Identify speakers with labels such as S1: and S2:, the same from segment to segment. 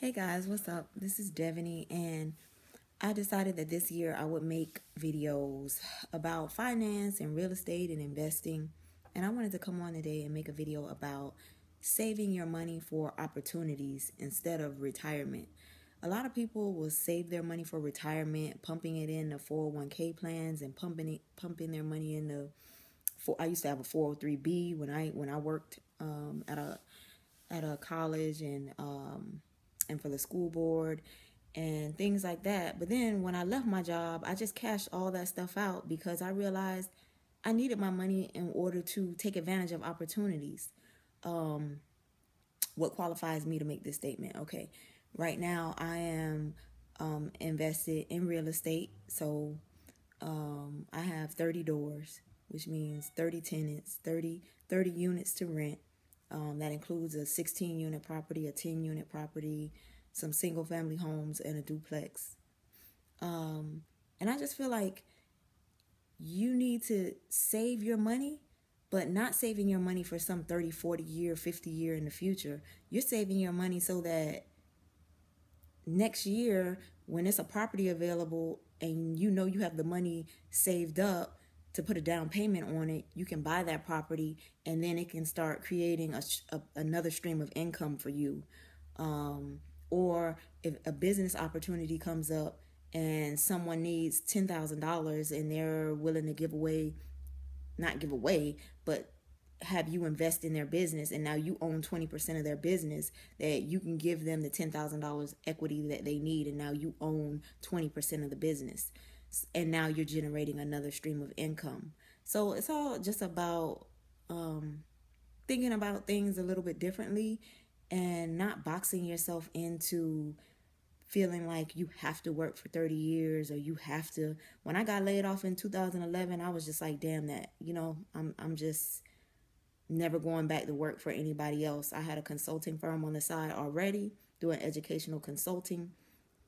S1: Hey guys, what's up? This is Deveni, and I decided that this year I would make videos about finance and real estate and investing. And I wanted to come on today and make a video about saving your money for opportunities instead of retirement. A lot of people will save their money for retirement, pumping it in the 401k plans and pumping it, pumping their money in the. For, I used to have a 403b when I when I worked um, at a at a college and um, and for the school board and things like that. But then when I left my job, I just cashed all that stuff out because I realized I needed my money in order to take advantage of opportunities. Um, what qualifies me to make this statement? Okay, right now I am um, invested in real estate. So um, I have 30 doors, which means 30 tenants, 30, 30 units to rent. Um, that includes a 16 unit property, a 10 unit property, some single family homes, and a duplex. Um, and I just feel like you need to save your money, but not saving your money for some 30, 40 year, 50 year in the future. You're saving your money so that next year, when it's a property available and you know you have the money saved up, to put a down payment on it, you can buy that property and then it can start creating a, a another stream of income for you. Um, or if a business opportunity comes up and someone needs $10,000 and they're willing to give away, not give away, but have you invest in their business and now you own 20% of their business that you can give them the $10,000 equity that they need and now you own 20% of the business and now you're generating another stream of income. So it's all just about um, thinking about things a little bit differently and not boxing yourself into feeling like you have to work for 30 years or you have to when I got laid off in 2011 I was just like damn that you know I'm I'm just never going back to work for anybody else I had a consulting firm on the side already doing educational consulting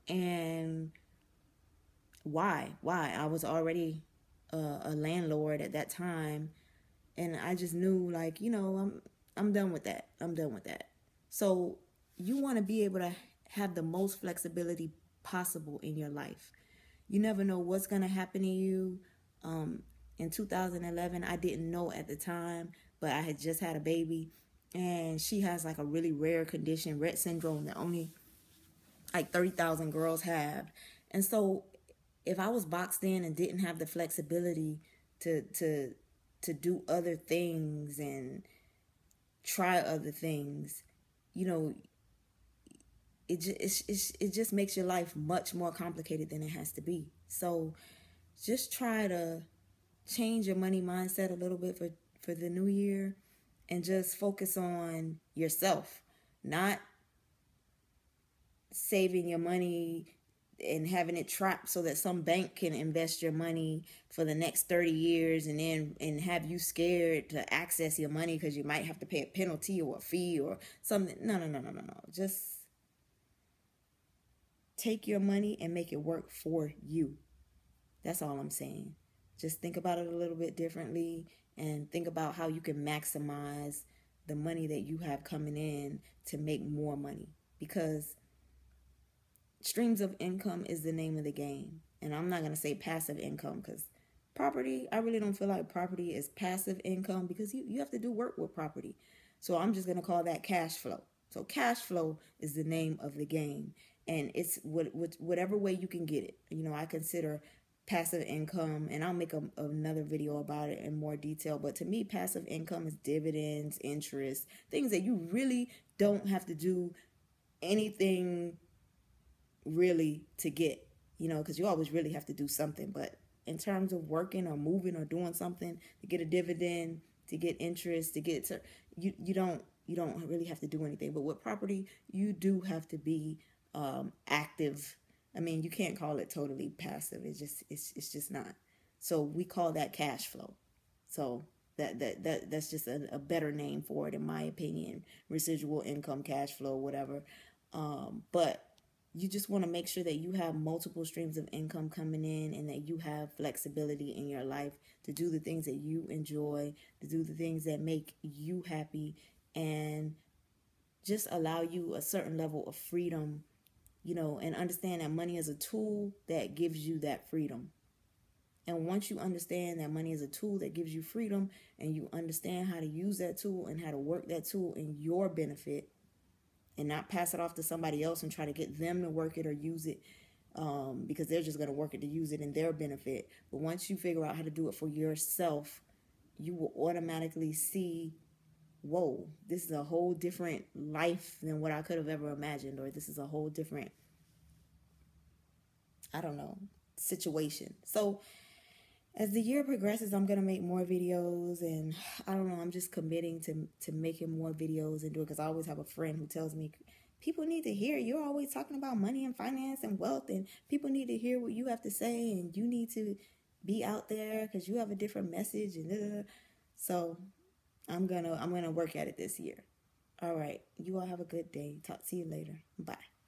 S1: and why? Why? I was already a, a landlord at that time, and I just knew, like, you know, I'm I'm done with that. I'm done with that. So you want to be able to have the most flexibility possible in your life. You never know what's going to happen to you. Um, in 2011, I didn't know at the time, but I had just had a baby, and she has like a really rare condition, Rett syndrome, that only like 30,000 girls have. And so if I was boxed in and didn't have the flexibility to to to do other things and try other things, you know, it just it, it just makes your life much more complicated than it has to be. So just try to change your money mindset a little bit for for the new year and just focus on yourself, not saving your money and having it trapped so that some bank can invest your money for the next 30 years and then and have you scared to access your money because you might have to pay a penalty or a fee or something. No no no no no no. Just take your money and make it work for you. That's all i'm saying. Just think about it a little bit differently and think about how you can maximize the money that you have coming in to make more money because streams of income is the name of the game. And I'm not going to say passive income because property, I really don't feel like property is passive income because you, you have to do work with property. So I'm just going to call that cash flow. So cash flow is the name of the game. And it's what, what, whatever way you can get it. You know, I consider passive income and I'll make a, another video about it in more detail. But to me, passive income is dividends, interest, things that you really don't have to do anything really to get, you know, because you always really have to do something. But in terms of working or moving or doing something to get a dividend, to get interest, to get to you, you don't you don't really have to do anything. But with property, you do have to be um, active. I mean, you can't call it totally passive. It's just it's it's just not. So we call that cash flow. So that that that that's just a, a better name for it in my opinion. Residual income, cash flow, whatever. Um, but you just want to make sure that you have multiple streams of income coming in and that you have flexibility in your life to do the things that you enjoy, to do the things that make you happy, and just allow you a certain level of freedom, you know, and understand that money is a tool that gives you that freedom. And once you understand that money is a tool that gives you freedom and you understand how to use that tool and how to work that tool in your benefit and not pass it off to somebody else and try to get them to work it or use it um, because they're just going to work it to use it in their benefit. But once you figure out how to do it for yourself, you will automatically see whoa, this is a whole different life than what I could have ever imagined, or this is a whole different, I don't know, situation. So, as the year progresses, I'm gonna make more videos, and I don't know. I'm just committing to to making more videos and do it because I always have a friend who tells me people need to hear. You're always talking about money and finance and wealth, and people need to hear what you have to say, and you need to be out there because you have a different message. And uh, so, I'm gonna I'm gonna work at it this year. All right, you all have a good day. Talk to you later. Bye.